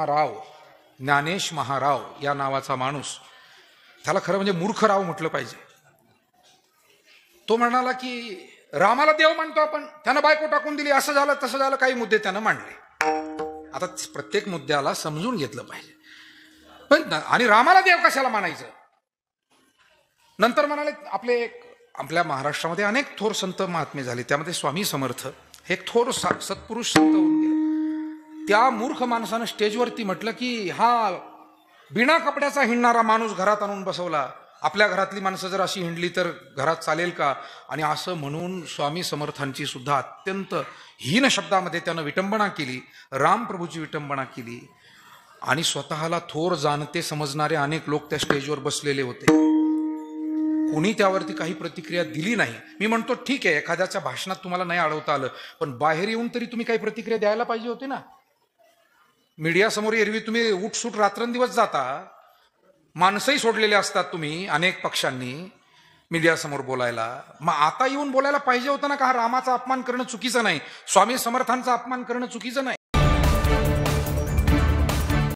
महाराव ज्ञानेश महाराव या नावाचा माणूस त्याला खरं म्हणजे मूर्ख राव म्हटलं पाहिजे. तो म्हणाला की रामाला देव मानतो आपण. त्यानं बायको टाकून दिली असं झालं तसं झालं काही मुद्दे त्यानं मांडले. आता प्रत्येक मुद्द्याला समजून घेतलं पाहिजे. पण आणि रामाला देव कशाला मानायचं? नंतर म्हणाले आपले एक आपल्या महाराष्ट्रामध्ये अनेक थोर संत महात्मे झाले. त्यामध्ये स्वामी समर्थ. हे एक थोर सत्पुरुष संत होऊन गेले. त्या मूर्ख माणसानं स्टेजवरती म्हटलं की हा बिना कपड्याचा हिंडणारा माणूस घरात आणून बसवला. आपल्या घरातली माणसं जर अशी हिंडली तर घरात चालेल का? आणि असं म्हणून स्वामी समर्थांची सुद्धा अत्यंत हीन शब्दामध्ये त्यानं विटंबना केली. रामप्रभूची विटंबना केली. आणि स्वतःला थोर जाणते समजणारे अनेक लोक त्या स्टेजवर बसलेले होते. कोणी त्यावरती काही प्रतिक्रिया दिली नाही. मी म्हणतो ठीक आहे एखाद्याच्या भाषणात तुम्हाला नाही अडवता आलं पण बाहेर येऊन तरी तुम्ही काही प्रतिक्रिया द्यायला पाहिजे होती ना. मीडियासमोर एरवी तुम्ही उठसूट रात्रंदिवस जाता. माणसंही सोडलेले असतात तुम्ही अनेक पक्षांनी मीडियासमोर बोलायला. मग आता येऊन बोलायला पाहिजे होतं ना का? हा रामाचा अपमान करणं चुकीचं नाही. स्वामी समर्थांचा अपमान करणं चुकीचं नाही.